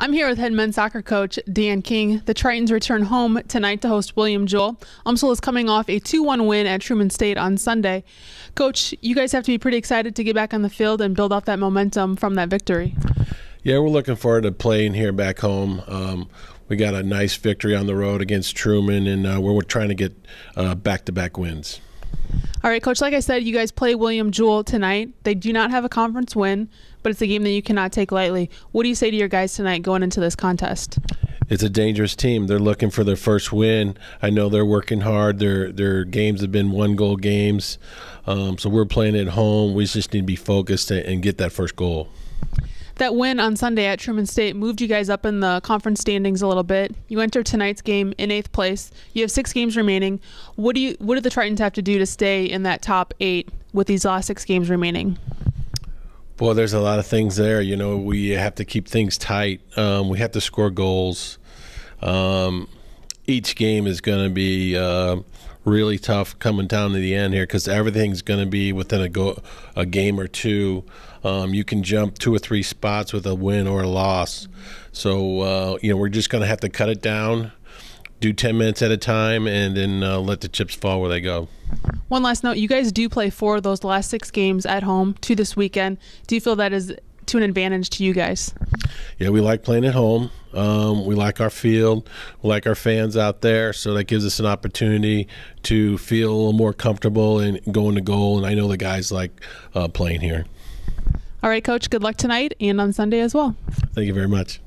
I'm here with head men's soccer coach Dan King. The Tritons return home tonight to host William Jewell. UMSL is coming off a 2 1 win at Truman State on Sunday. Coach, you guys have to be pretty excited to get back on the field and build off that momentum from that victory. Yeah, we're looking forward to playing here back home. Um, we got a nice victory on the road against Truman, and uh, we're, trying to get back to back wins. All right, Coach, like I said, you guys play William Jewell tonight. They do not have a conference win, but it's a game that you cannot take lightly. What do you say to your guys tonight going into this contest? It's a dangerous team. They're looking for their first win. I know they're working hard. Their their games have been one goal games, um, so we're playing at home. We just need to be focused and get that first goal that win on Sunday at Truman State moved you guys up in the conference standings a little bit. You enter tonight's game in eighth place. You have six games remaining. What do you what do the Tritons have to do to stay in that top eight with these last six games remaining? Well, there's a lot of things there. You know, we have to keep things tight. Um, we have to score goals. Um, each game is going to be uh, really tough coming down to the end here because everything's going to be within a go a game or two. Um, you can jump two or three spots with a win or a loss. So uh, you know we're just going to have to cut it down, do ten minutes at a time, and then uh, let the chips fall where they go. One last note: you guys do play four of those last six games at home to this weekend. Do you feel that is to an advantage to you guys? Yeah, we like playing at home. Um, we like our field. We like our fans out there. So that gives us an opportunity to feel a little more comfortable and going to goal. And I know the guys like uh, playing here. All right, Coach. Good luck tonight and on Sunday as well. Thank you very much.